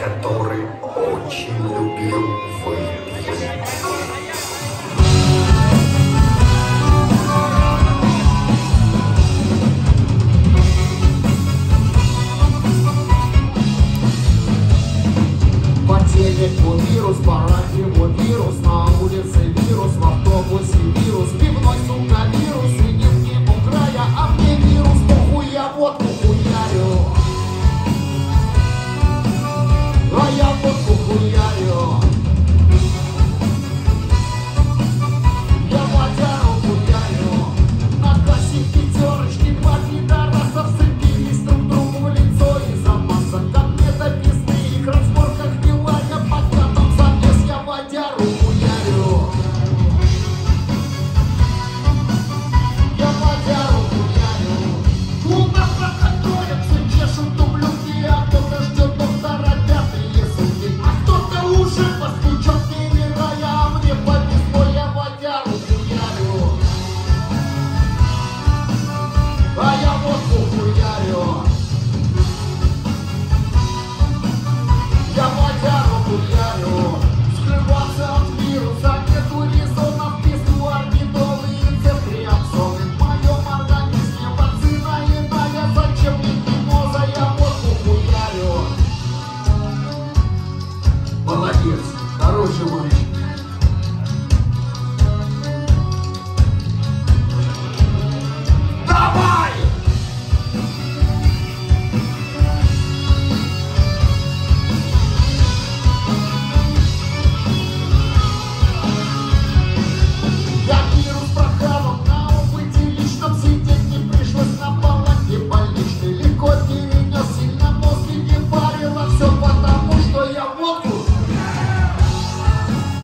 который очень любил выпить. По телеку вирус, по радио вирус, worship